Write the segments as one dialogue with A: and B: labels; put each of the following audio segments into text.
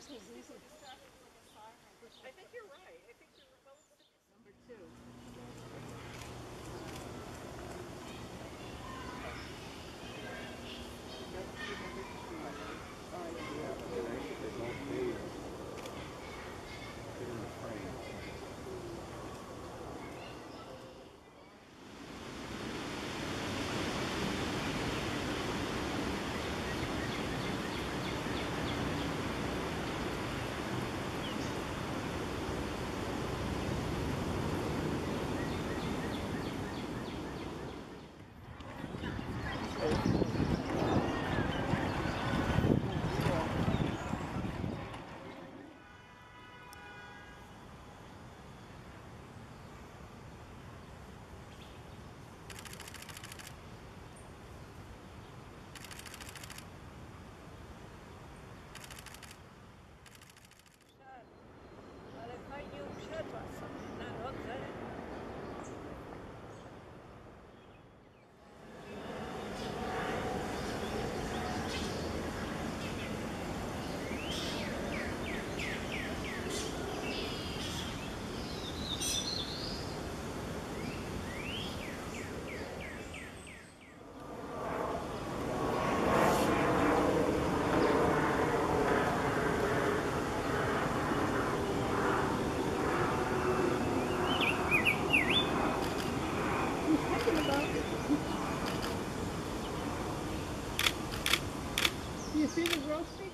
A: I think you're right. I think you're, it's number two. See the roasting,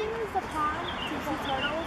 B: Go to the pond to see turtles?